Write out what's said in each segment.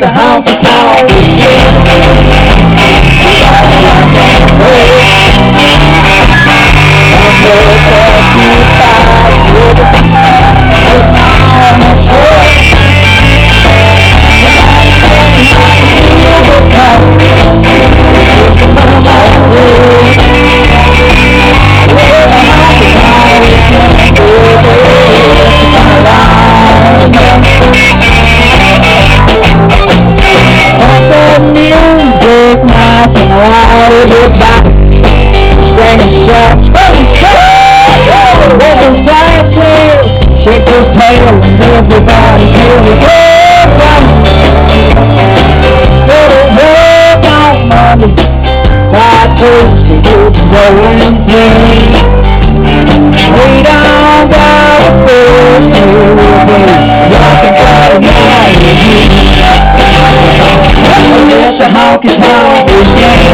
the house. All goodbye. Stand up, everybody shake your tail and everybody the good Put a work on money, try to get going through. We don't got a fool to Y'all can try to mind you. It's a honky tonk weekend.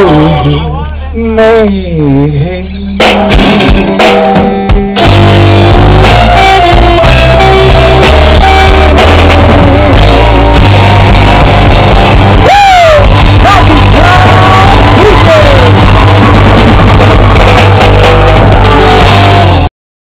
嗯嗯